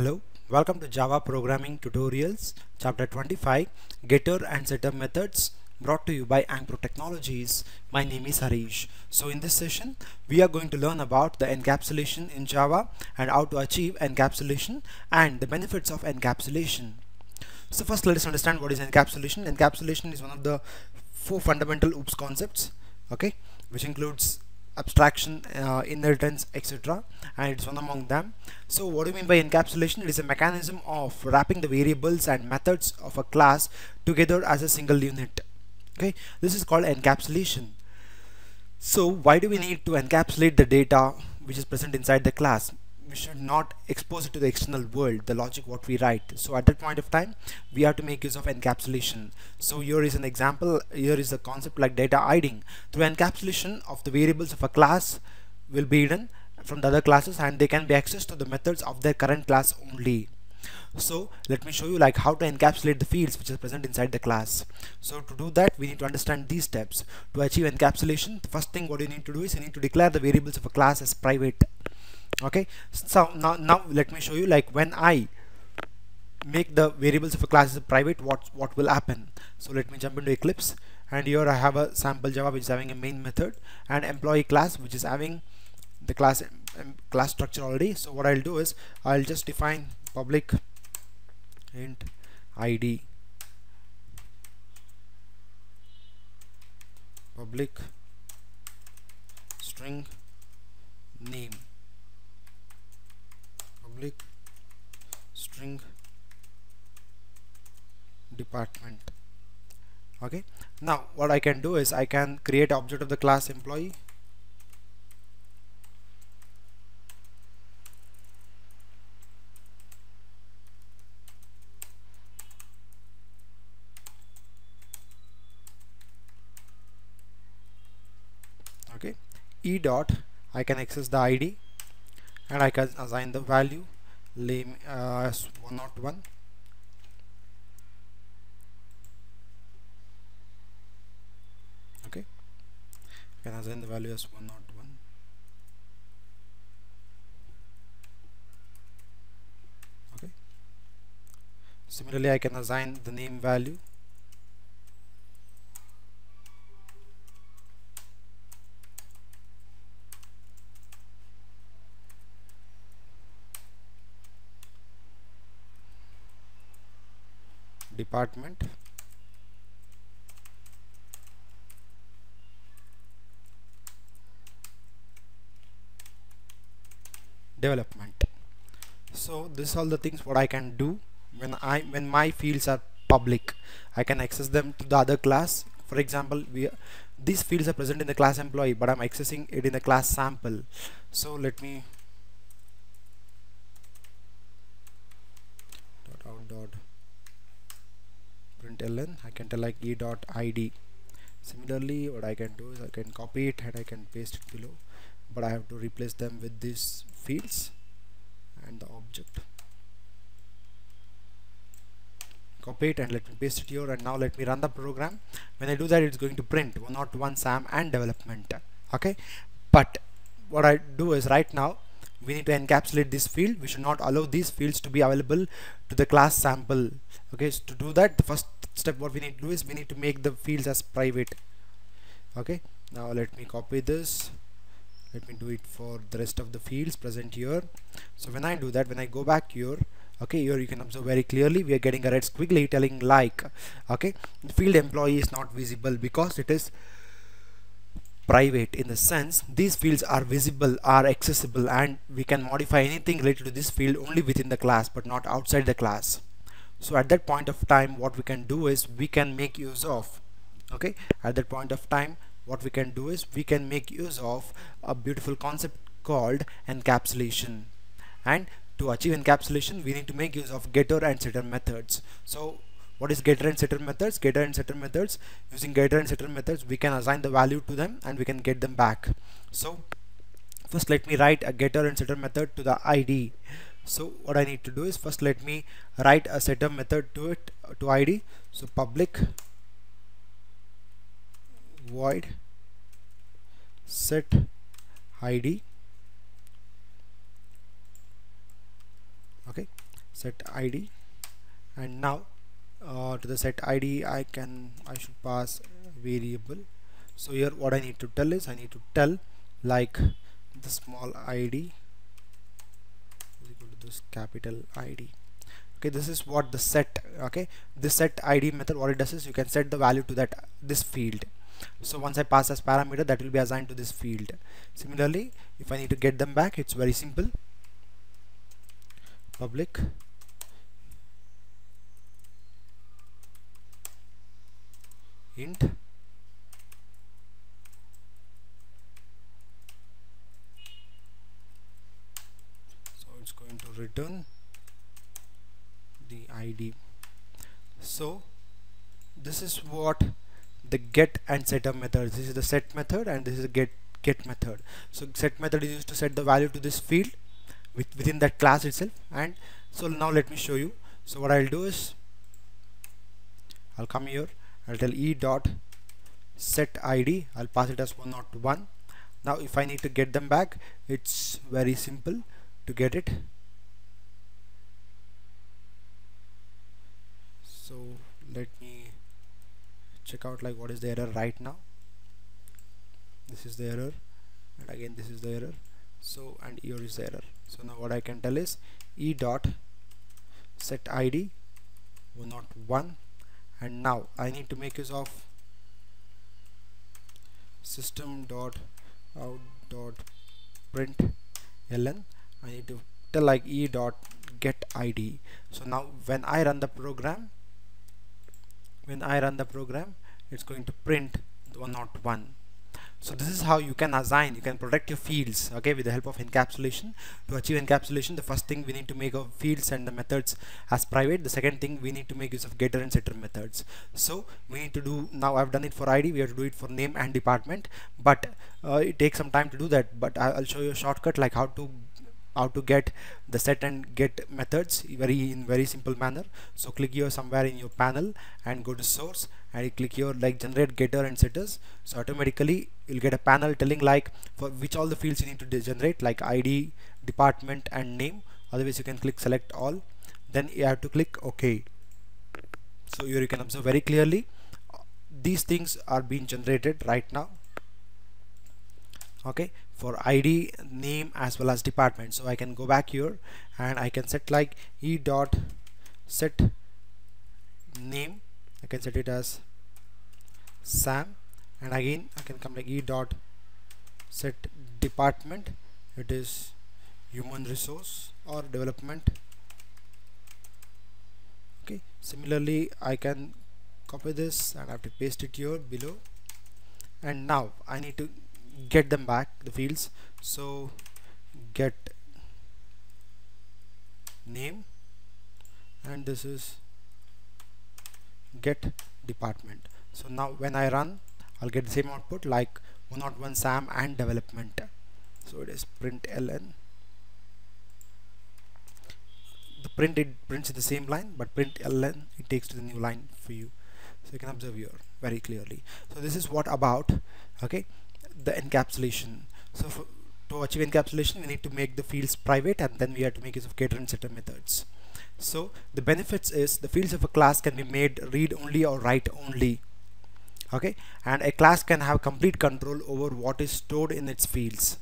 Hello, welcome to Java Programming Tutorials, Chapter 25, Getter and Setter Methods, brought to you by Ankpro Technologies. My name is Harish. So in this session, we are going to learn about the encapsulation in Java and how to achieve encapsulation and the benefits of encapsulation. So first let us understand what is encapsulation. Encapsulation is one of the four fundamental OOPS concepts, okay, which includes abstraction, uh, inheritance, etc. And it's one among them. So what do you mean by encapsulation? It is a mechanism of wrapping the variables and methods of a class together as a single unit. Okay, this is called encapsulation. So why do we need to encapsulate the data which is present inside the class? We should not expose it to the external world the logic what we write. So at that point of time we have to make use of encapsulation. So here is an example. Here is a concept like data hiding. Through encapsulation of the variables of a class will be hidden from the other classes and they can be accessed to the methods of their current class only. So let me show you like how to encapsulate the fields which is present inside the class. So to do that we need to understand these steps. To achieve encapsulation the first thing what you need to do is you need to declare the variables of a class as private okay? So now now let me show you like when I make the variables of a class as private what what will happen? So let me jump into Eclipse. And here I have a sample Java which is having a main method and employee class which is having the class um, class structure already. So what I'll do is I'll just define public int id public string name public string department. Okay. Now what I can do is I can create object of the class employee. Okay. E dot I can access the ID and I can assign the value name uh, as 101 okay. I can assign the value as 101 okay. Similarly I can assign the name value department. Development. So this all the things what I can do when I when my fields are public. I can access them to the other class. For example we these fields are present in the class employee but I'm accessing it in the class sample. So let me dot out dot println I can tell like e dot id similarly what I can do is I can copy it and I can paste it below but I have to replace them with these fields and the object. Copy it and let me paste it here. And now let me run the program. When I do that it's going to print 101 SAM and development. Okay? But what I do is right now we need to encapsulate this field. We should not allow these fields to be available to the class sample. Okay so to do that the first step what we need to do is we need to make the fields as private. Okay now let me copy this. Let me do it for the rest of the fields present here. So when I do that when I go back here okay here you can observe very clearly we are getting a red squiggly telling like okay the field employee is not visible because it is private in the sense these fields are visible are accessible and we can modify anything related to this field only within the class but not outside the class. So at that point of time what we can do is we can make use of okay at that point of time what we can do is we can make use of a beautiful concept called encapsulation. And to achieve encapsulation we need to make use of getter and setter methods. So what is getter and setter methods? Getter and setter methods. Using getter and setter methods we can assign the value to them and we can get them back. So first let me write a getter and setter method to the id so what I need to do is first let me write a setter method to it to id so public void set id okay set id and now uh, to the set id I can I should pass variable. So here what I need to tell is I need to tell like the small id is equal to this capital id okay this is what the set okay? This set id method what it does is you can set the value to that this field. So once I pass as parameter that will be assigned to this field. Similarly if I need to get them back it's very simple. Public int. So it's going to return the id so this is what the get and setup methods this is the set method and this is the get get method. So set method is used to set the value to this field with, within that class itself and so now let me show you. So what I'll do is I'll come here I'll tell e dot set id I'll pass it as 101 now if I need to get them back it's very simple to get it. So let me check out like what is the error right now. This is the error and again this is the error. So and here is the error. So now what I can tell is e dot set id 101 and now I need to make use of system dot out dot print ln. I need to tell like e dot get id. So now when I run the program when I run the program it's going to print 101 so this is how you can assign you can protect your fields okay with the help of encapsulation. To achieve encapsulation the first thing we need to make our fields and the methods as private. The second thing we need to make use of getter and setter methods. So we need to do now I've done it for ID we have to do it for name and department. But uh, it takes some time to do that but I'll show you a shortcut like how to how to get the set and get methods very in very simple manner. So click here somewhere in your panel and go to source and you click here like generate getter and setters. So automatically you'll get a panel telling like for which all the fields you need to generate like id department and name. Otherwise you can click select all. Then you have to click ok. So here you can observe very clearly uh, these things are being generated right now. Okay? For ID name as well as department. So I can go back here and I can set like e dot set name I can set it as Sam and again I can come like e dot set department. It is human resource or development. Okay similarly I can copy this and I have to paste it here below. And now I need to get them back the fields. So get name and this is get department. So now when I run I'll get the same output like 101 SAM and development. So it is print ln. The print it prints in the same line but print ln it takes to the new line for you. So you can observe here very clearly. So this is what about okay the encapsulation. So for, to achieve encapsulation we need to make the fields private and then we have to make use of and setter methods so the benefits is the fields of a class can be made read only or write only. Okay? And a class can have complete control over what is stored in its fields.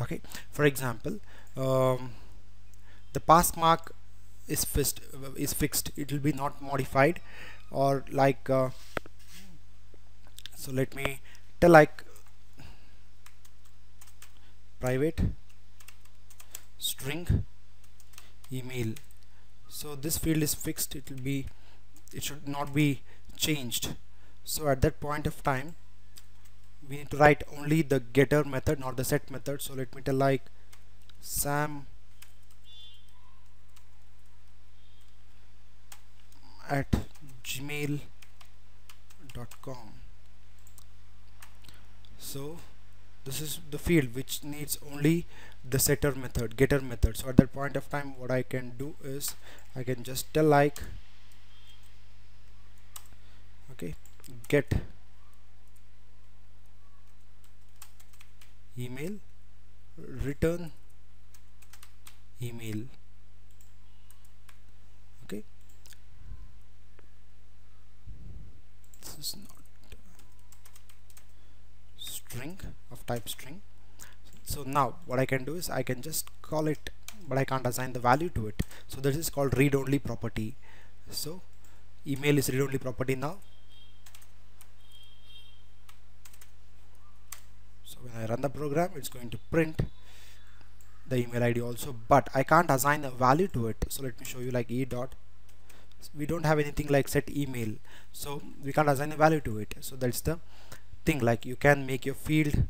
Okay? For example um, the pass mark is fixed is fixed. It will be not modified or like uh, so let me tell like private string email so this field is fixed. It will be it should not be changed. So at that point of time we need to write only the getter method not the set method. So let me tell like sam at gmail.com so this is the field which needs only the setter method getter method so at that point of time what I can do is I can just tell like okay get email return email. Okay. This is not string of type string so now what I can do is I can just call it but I can't assign the value to it. So this is called read-only property. So email is read-only property now. So when I run the program it's going to print the email ID also but I can't assign a value to it. So let me show you like e dot. We don't have anything like set email. So we can't assign a value to it. So that's the thing like you can make your field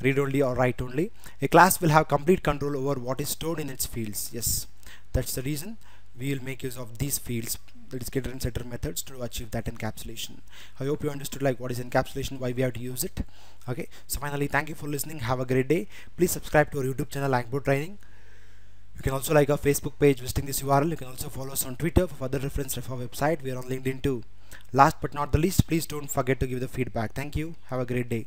read only or write only. A class will have complete control over what is stored in its fields. Yes that's the reason we will make use of these fields that is getter and setter methods to achieve that encapsulation. I hope you understood like what is encapsulation why we have to use it. Okay so finally thank you for listening. Have a great day. Please subscribe to our youtube channel Ankpro training. You can also like our facebook page visiting this url you can also follow us on twitter for further reference of our website. We are on linkedin too. Last but not the least please don't forget to give the feedback. Thank you. Have a great day